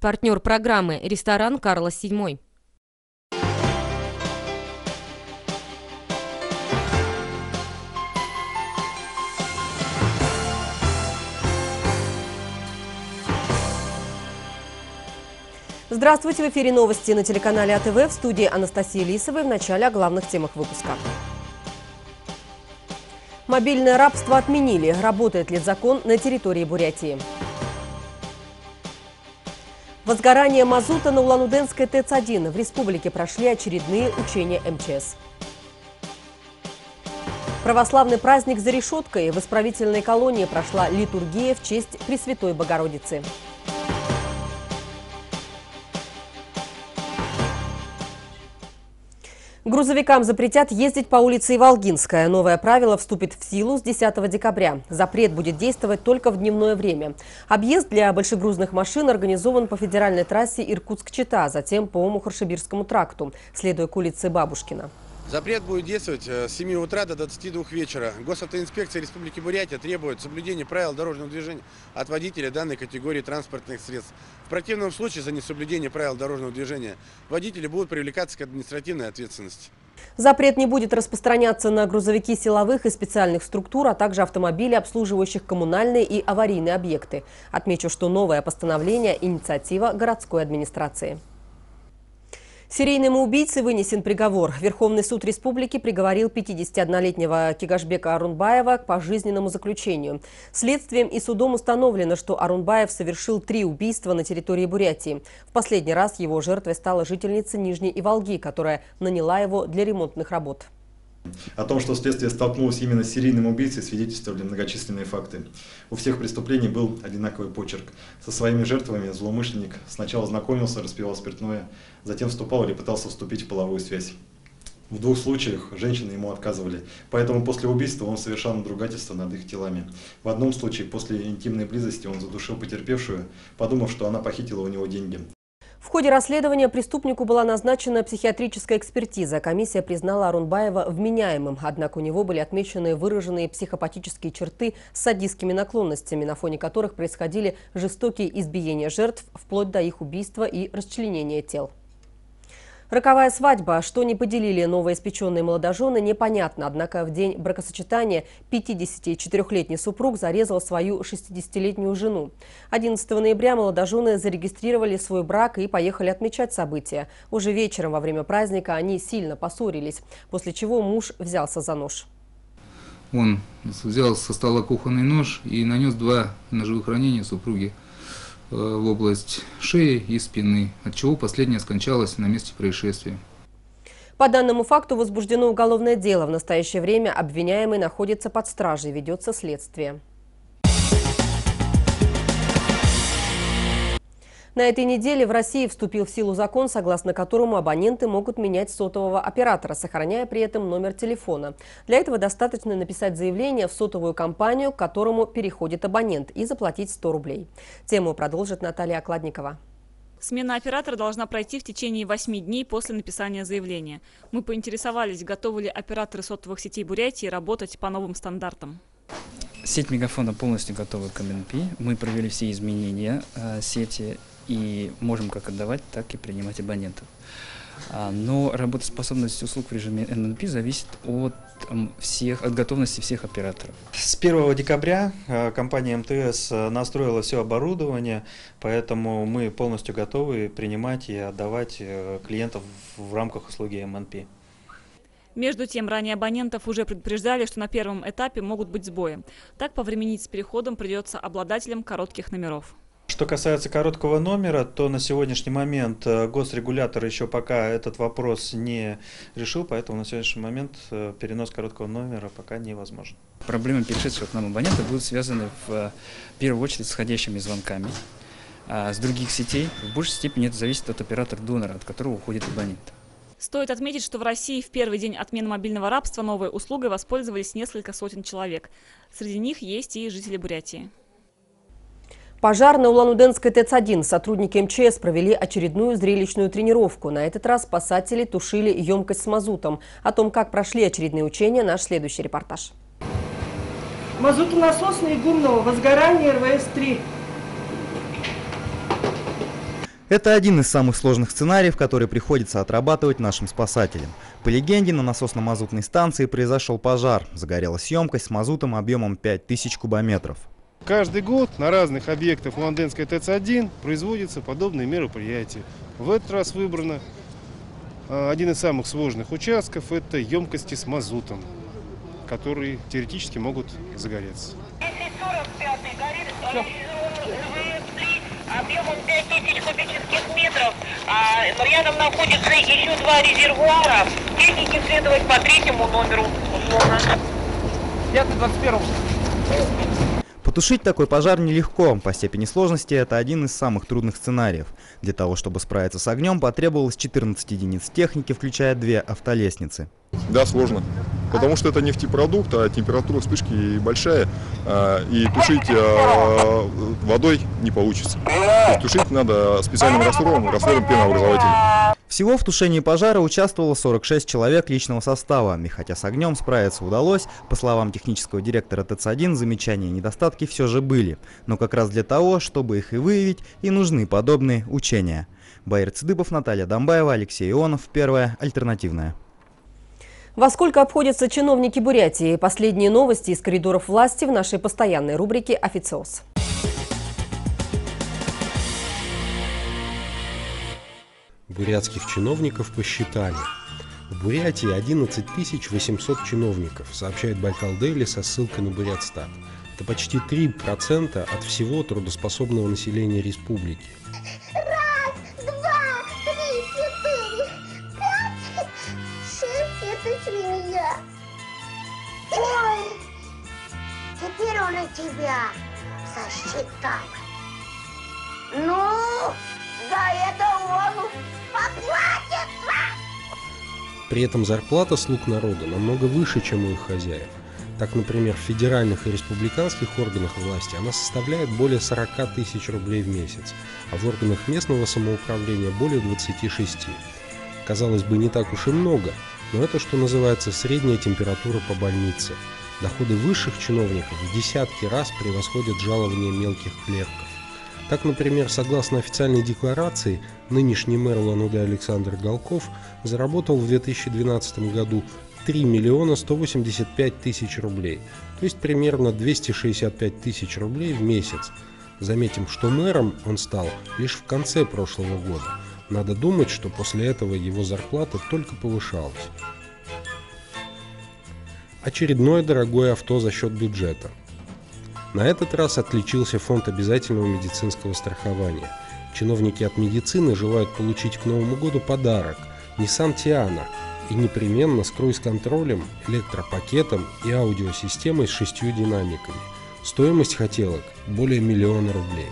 Партнер программы – ресторан «Карлос VII». Здравствуйте, в эфире новости на телеканале АТВ в студии Анастасии Лисовой в начале о главных темах выпуска. Мобильное рабство отменили. Работает ли закон на территории Бурятии? Возгорание мазута на Улан-Удэнской ТЭЦ-1. В республике прошли очередные учения МЧС. Православный праздник за решеткой. В исправительной колонии прошла литургия в честь Пресвятой Богородицы. Грузовикам запретят ездить по улице Иволгинская. Новое правило вступит в силу с 10 декабря. Запрет будет действовать только в дневное время. Объезд для большегрузных машин организован по федеральной трассе Иркутск-Чита, затем по Мухаршибирскому тракту, следуя к улице Бабушкина. Запрет будет действовать э, с 7 утра до 22 вечера. Госавтоинспекция Республики Бурятия требует соблюдения правил дорожного движения от водителя данной категории транспортных средств. В противном случае за несоблюдение правил дорожного движения водители будут привлекаться к административной ответственности. Запрет не будет распространяться на грузовики силовых и специальных структур, а также автомобили, обслуживающих коммунальные и аварийные объекты. Отмечу, что новое постановление – инициатива городской администрации. Серийному убийце вынесен приговор. Верховный суд республики приговорил 51-летнего Кигашбека Арунбаева к пожизненному заключению. Следствием и судом установлено, что Арунбаев совершил три убийства на территории Бурятии. В последний раз его жертвой стала жительница Нижней Иволги, которая наняла его для ремонтных работ. О том, что следствие столкнулось именно с серийным убийцей, свидетельствовали многочисленные факты. У всех преступлений был одинаковый почерк. Со своими жертвами злоумышленник сначала знакомился, распивал спиртное, затем вступал или пытался вступить в половую связь. В двух случаях женщины ему отказывали, поэтому после убийства он совершал надругательство над их телами. В одном случае после интимной близости он задушил потерпевшую, подумав, что она похитила у него деньги. В ходе расследования преступнику была назначена психиатрическая экспертиза. Комиссия признала Арунбаева вменяемым, однако у него были отмечены выраженные психопатические черты с садистскими наклонностями, на фоне которых происходили жестокие избиения жертв, вплоть до их убийства и расчленения тел. Роковая свадьба. Что не поделили новоиспеченные молодожены, непонятно. Однако в день бракосочетания 54-летний супруг зарезал свою 60-летнюю жену. 11 ноября молодожены зарегистрировали свой брак и поехали отмечать события. Уже вечером во время праздника они сильно поссорились, после чего муж взялся за нож. Он взял со стола кухонный нож и нанес два ножевых ранения супруге в область шеи и спины, от чего последняя скончалась на месте происшествия. По данному факту возбуждено уголовное дело. В настоящее время обвиняемый находится под стражей, ведется следствие. На этой неделе в России вступил в силу закон, согласно которому абоненты могут менять сотового оператора, сохраняя при этом номер телефона. Для этого достаточно написать заявление в сотовую компанию, к которому переходит абонент, и заплатить 100 рублей. Тему продолжит Наталья Окладникова. Смена оператора должна пройти в течение 8 дней после написания заявления. Мы поинтересовались, готовы ли операторы сотовых сетей Бурятии работать по новым стандартам. Сеть Мегафона полностью готова к МНП. Мы провели все изменения э, сети и можем как отдавать, так и принимать абонентов. А, но работоспособность услуг в режиме ННП зависит от всех, от готовности всех операторов. С 1 декабря а, компания МТС настроила все оборудование, поэтому мы полностью готовы принимать и отдавать э, клиентов в рамках услуги МНП. Между тем, ранее абонентов уже предупреждали, что на первом этапе могут быть сбои. Так повременить с переходом придется обладателям коротких номеров. Что касается короткого номера, то на сегодняшний момент э, госрегулятор еще пока этот вопрос не решил, поэтому на сегодняшний момент э, перенос короткого номера пока невозможен. Проблемы перешедших к нам абонентов будут связаны в э, первую очередь с входящими звонками. А с других сетей в большей степени это зависит от оператора-донора, от которого уходит абонент. Стоит отметить, что в России в первый день отмены мобильного рабства новой услугой воспользовались несколько сотен человек. Среди них есть и жители Бурятии. Пожар на Улан-Удэнской ТЭЦ-1. Сотрудники МЧС провели очередную зрелищную тренировку. На этот раз спасатели тушили емкость с мазутом. О том, как прошли очередные учения, наш следующий репортаж. Мазутонасосные гумного возгорания РВС-3. Это один из самых сложных сценариев, которые приходится отрабатывать нашим спасателям. По легенде, на насосно-мазутной станции произошел пожар. Загорелась емкость с мазутом объемом 5000 кубометров. Каждый год на разных объектах Лондонской ТЭЦ-1 производятся подобные мероприятия. В этот раз выбрано а, один из самых сложных участков – это емкости с мазутом, которые теоретически могут загореться. 245 горит ЖВС-3 объемом 5000 кубических метров. А рядом находится еще два резервуара. Техники следовать по третьему номеру условно. 521. Потушить такой пожар нелегко. По степени сложности это один из самых трудных сценариев. Для того, чтобы справиться с огнем, потребовалось 14 единиц техники, включая две автолестницы. Да, сложно. Потому что это нефтепродукт, а температура вспышки большая, а, и тушить а, водой не получится. То есть тушить надо специальным раствором, раствором пенообразователя. Всего в тушении пожара участвовало 46 человек личного состава, и хотя с огнем справиться удалось, по словам технического директора ТЭЦ-1, замечания и недостатки все же были. Но как раз для того, чтобы их и выявить, и нужны подобные учения. Байер Цыдыбов, Наталья Домбаева, Алексей Ионов, Первая, Альтернативная. Во сколько обходятся чиновники Бурятии? Последние новости из коридоров власти в нашей постоянной рубрике «Официоз». Бурятских чиновников посчитали. В Бурятии 11 800 чиновников, сообщает Байкал Дейли со ссылкой на Бурятстат. Это почти 3% от всего трудоспособного населения республики. Теперь он и тебя сосчитал. Ну, за это он поплатится! При этом зарплата слуг народа намного выше, чем у их хозяев. Так, например, в федеральных и республиканских органах власти она составляет более 40 тысяч рублей в месяц, а в органах местного самоуправления более 26. Казалось бы, не так уж и много, но это, что называется, средняя температура по больнице – Доходы высших чиновников в десятки раз превосходят жалования мелких клерков. Так, например, согласно официальной декларации, нынешний мэр Лануды Александр Галков заработал в 2012 году 3 миллиона 185 тысяч рублей, то есть примерно 265 тысяч рублей в месяц. Заметим, что мэром он стал лишь в конце прошлого года. Надо думать, что после этого его зарплата только повышалась. Очередное дорогое авто за счет бюджета. На этот раз отличился фонд обязательного медицинского страхования. Чиновники от медицины желают получить к Новому году подарок – Nissan Tiana и непременно с круиз-контролем, электропакетом и аудиосистемой с шестью динамиками. Стоимость хотелок – более миллиона рублей.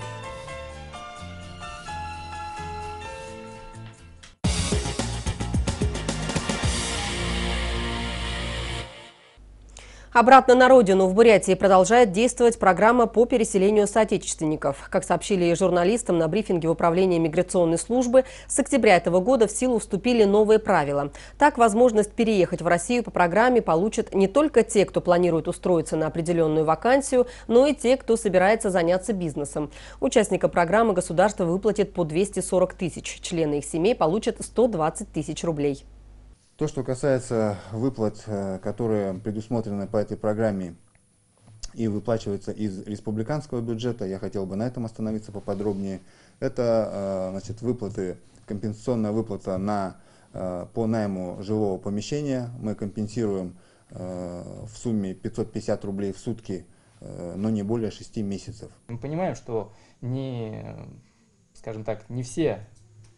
Обратно на родину в Бурятии продолжает действовать программа по переселению соотечественников. Как сообщили журналистам на брифинге в управлении миграционной службы, с октября этого года в силу вступили новые правила. Так, возможность переехать в Россию по программе получат не только те, кто планирует устроиться на определенную вакансию, но и те, кто собирается заняться бизнесом. Участникам программы государство выплатит по 240 тысяч. Члены их семей получат 120 тысяч рублей. То, что касается выплат, э, которые предусмотрены по этой программе и выплачиваются из республиканского бюджета, я хотел бы на этом остановиться поподробнее. Это э, значит, выплаты, компенсационная выплата на, э, по найму жилого помещения. Мы компенсируем в сумме 550 рублей в сутки, но не более 6 месяцев. Мы понимаем, что не, скажем так, не все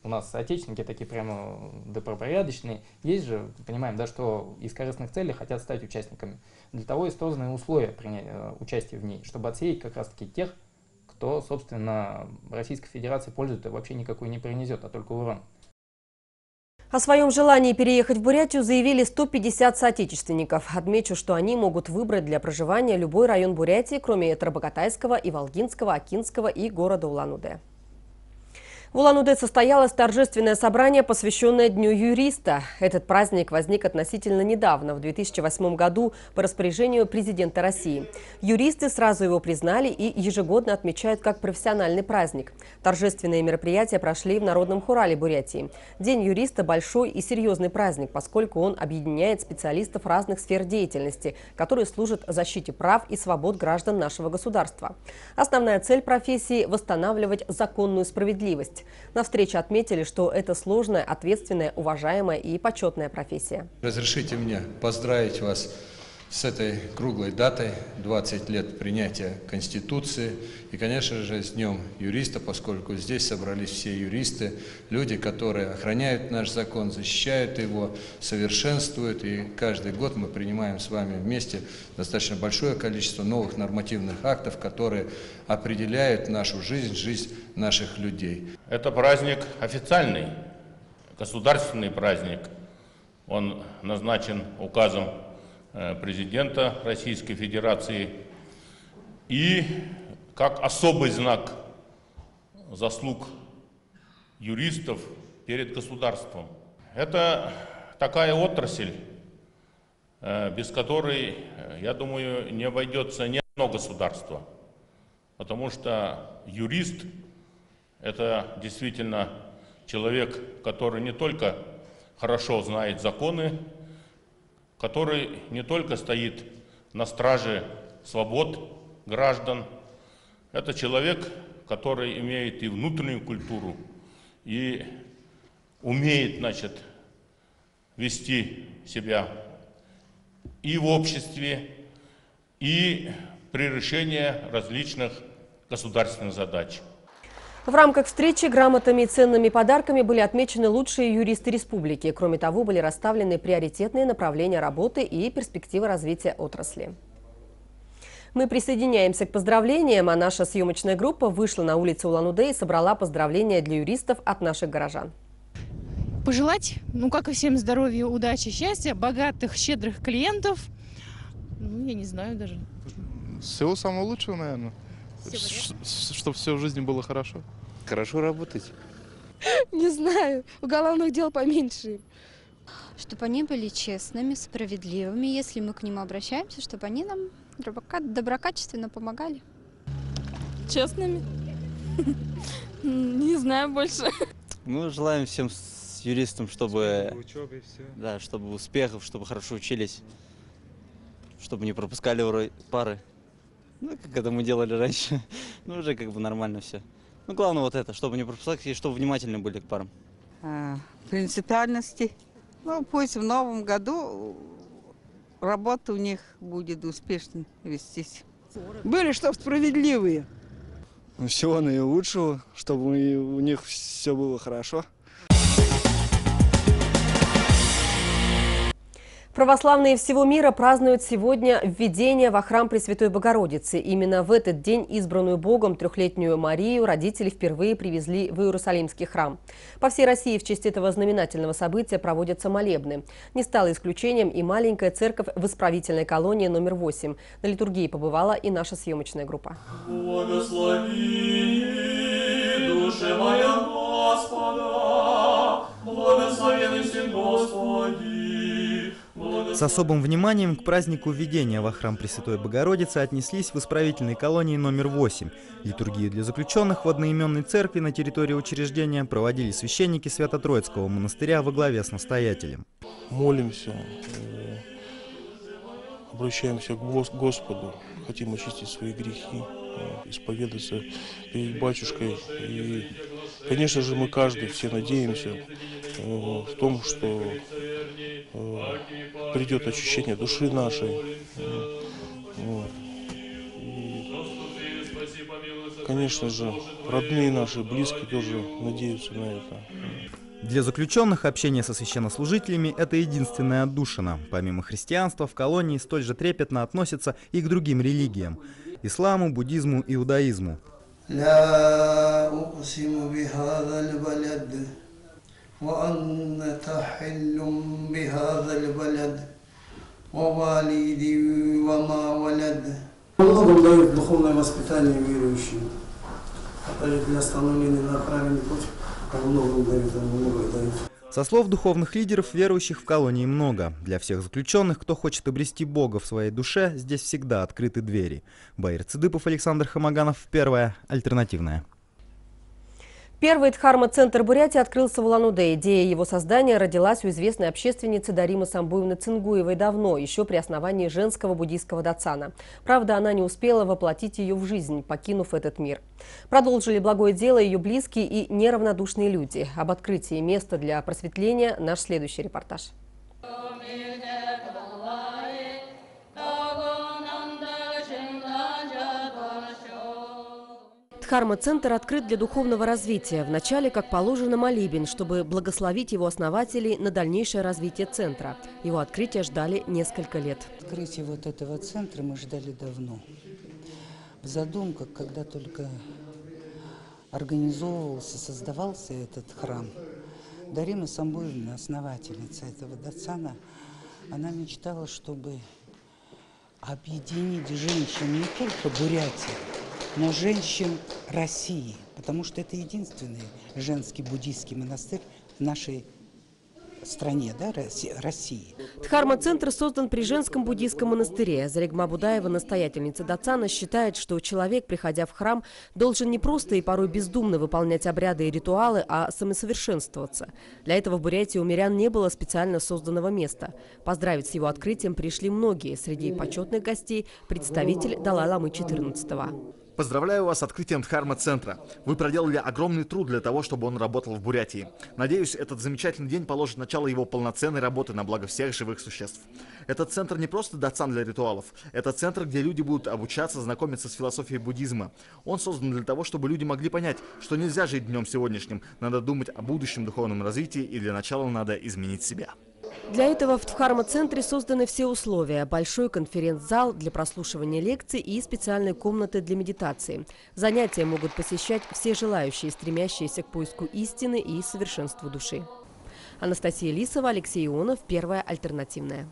у нас отечественники такие прямо добропорядочные. Есть же, понимаем, да, что из корыстных целей хотят стать участниками. Для того и созданы условия принять, э, участия в ней, чтобы отсеять как раз-таки тех, кто, собственно, Российской Федерации пользуется вообще никакой не принесет, а только урон. О своем желании переехать в Бурятию заявили 150 соотечественников. Отмечу, что они могут выбрать для проживания любой район Бурятии, кроме Тарбагатайского, Иволгинского, Акинского и города Улан-Удэ. В Улан-Удэ состоялось торжественное собрание, посвященное Дню юриста. Этот праздник возник относительно недавно, в 2008 году, по распоряжению президента России. Юристы сразу его признали и ежегодно отмечают как профессиональный праздник. Торжественные мероприятия прошли в Народном хурале Бурятии. День юриста – большой и серьезный праздник, поскольку он объединяет специалистов разных сфер деятельности, которые служат защите прав и свобод граждан нашего государства. Основная цель профессии – восстанавливать законную справедливость. На встрече отметили, что это сложная, ответственная, уважаемая и почетная профессия. Разрешите мне поздравить вас с этой круглой датой, 20 лет принятия Конституции. И, конечно же, с Днем юриста, поскольку здесь собрались все юристы, люди, которые охраняют наш закон, защищают его, совершенствуют. И каждый год мы принимаем с вами вместе достаточно большое количество новых нормативных актов, которые определяют нашу жизнь, жизнь наших людей. Это праздник официальный, государственный праздник. Он назначен указом президента Российской Федерации и как особый знак заслуг юристов перед государством. Это такая отрасль, без которой, я думаю, не обойдется ни одно государство. Потому что юрист – это действительно человек, который не только хорошо знает законы, который не только стоит на страже свобод граждан, это человек, который имеет и внутреннюю культуру, и умеет, значит, вести себя и в обществе, и при решении различных государственных задач. В рамках встречи грамотами и ценными подарками были отмечены лучшие юристы республики. Кроме того, были расставлены приоритетные направления работы и перспективы развития отрасли. Мы присоединяемся к поздравлениям, а наша съемочная группа вышла на улицу Улан-Удэ и собрала поздравления для юристов от наших горожан. Пожелать, ну как и всем здоровья, удачи, счастья, богатых, щедрых клиентов. Ну, я не знаю даже. Всего самого лучшего, наверное. Чтобы все в жизни было хорошо. Хорошо работать. Не знаю. Уголовных дел поменьше. Чтобы они были честными, справедливыми, если мы к ним обращаемся, чтобы они нам доброкачественно помогали. Честными? Не знаю больше. Мы желаем всем юристам, чтобы, да, чтобы успехов, чтобы хорошо учились, чтобы не пропускали пары. Ну, как это мы делали раньше. ну, уже как бы нормально все. Ну, главное вот это, чтобы не пропускать и чтобы внимательны были к парам. А, принципиальности. Ну, пусть в новом году работа у них будет успешно вестись. Были, чтобы справедливые. Всего наилучшего, чтобы у них все было хорошо. Православные всего мира празднуют сегодня введение во храм Пресвятой Богородицы. Именно в этот день избранную Богом трехлетнюю Марию родители впервые привезли в Иерусалимский храм. По всей России в честь этого знаменательного события проводятся молебны. Не стало исключением и маленькая церковь в исправительной колонии номер 8. На литургии побывала и наша съемочная группа. Благослови С особым вниманием к празднику введения во храм Пресвятой Богородицы отнеслись в исправительной колонии номер 8. Литургию для заключенных в одноименной церкви на территории учреждения проводили священники Свято-Троицкого монастыря во главе с настоятелем. Молимся, э, обращаемся к Господу, хотим очистить свои грехи, э, исповедаться перед батюшкой. И, конечно же, мы каждый все надеемся в том, что придет очищение души нашей. И, конечно же, родные наши, близкие тоже надеются на это. Для заключенных общение со священнослужителями – это единственная отдушина. Помимо христианства, в колонии столь же трепетно относятся и к другим религиям – исламу, буддизму, иудаизму. وأنت حل بهذا البلد ووالدي وما ولد Многом дает духовное воспитание верующим, опять для становления на правильный путь. Аллаху дает, Аллаху дает. Со слов духовных лидеров, верующих в колонии много. Для всех заключенных, кто хочет обрести Бога в своей душе, здесь всегда открыты двери. Баир Цыдыпов, Александр Хамаганов, Первая, Альтернативная. Первый Дхарма-центр Бурятии открылся в Улан-Удэ. Идея его создания родилась у известной общественницы Даримы Самбуевны Цингуевой давно, еще при основании женского буддийского дацана. Правда, она не успела воплотить ее в жизнь, покинув этот мир. Продолжили благое дело ее близкие и неравнодушные люди. Об открытии места для просветления наш следующий репортаж. Дхарма-центр открыт для духовного развития. Вначале, как положено, молебен, чтобы благословить его основателей на дальнейшее развитие центра. Его открытие ждали несколько лет. Открытие вот этого центра мы ждали давно. В задумках, когда только организовывался, создавался этот храм, Дарина Самбуевна, основательница этого дацана, она мечтала, чтобы объединить женщин не только Бурятии, но женщин России, потому что это единственный женский буддийский монастырь в нашей стране, да, России. Дхарма-центр создан при женском буддийском монастыре. Зарегма Будаева, настоятельница Дацана, считает, что человек, приходя в храм, должен не просто и порой бездумно выполнять обряды и ритуалы, а самосовершенствоваться. Для этого в Бурятии у мирян не было специально созданного места. Поздравить с его открытием пришли многие. Среди почетных гостей представитель Далай-Ламы 14 -го. Поздравляю вас с открытием Дхарма-центра. Вы проделали огромный труд для того, чтобы он работал в Бурятии. Надеюсь, этот замечательный день положит начало его полноценной работы на благо всех живых существ. Этот центр не просто дацан для ритуалов. Это центр, где люди будут обучаться, знакомиться с философией буддизма. Он создан для того, чтобы люди могли понять, что нельзя жить днем сегодняшним, надо думать о будущем духовном развитии и для начала надо изменить себя. Для этого в Дхарма-центре созданы все условия. Большой конференц-зал для прослушивания лекций и специальные комнаты для медитации. Занятия могут посещать все желающие, стремящиеся к поиску истины и совершенству души. Анастасия Лисова, Алексей Ионов, Первая альтернативная.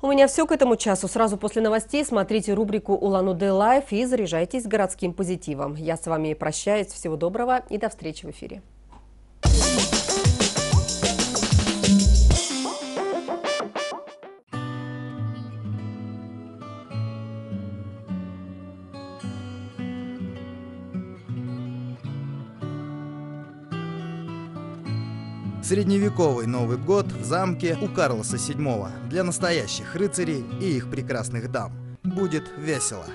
У меня все к этому часу. Сразу после новостей смотрите рубрику «Улан-Удэ Life» и заряжайтесь городским позитивом. Я с вами прощаюсь. Всего доброго и до встречи в эфире. Средневековый Новый год в замке у Карлоса VII для настоящих рыцарей и их прекрасных дам. Будет весело.